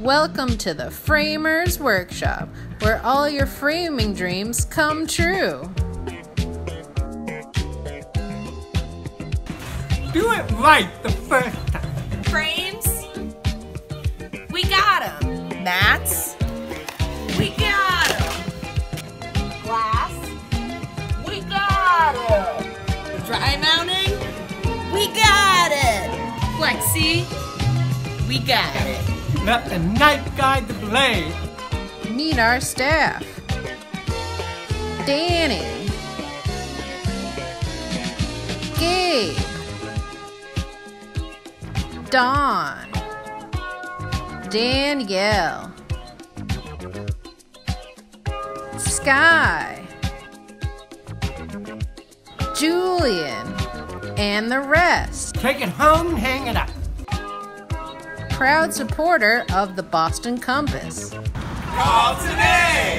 Welcome to the Framers Workshop, where all your framing dreams come true. Do it right the first time. Frames? We got 'em. Mats? We got 'em. Glass? We got it. Dry mounting? We got it. Plexi? We got it. Let the knife guide the blade. Meet our staff. Danny, Gabe, Dawn, Danielle, Sky, Julian, and the rest. Take it home and hang it up. Proud supporter of the Boston Compass. Call today!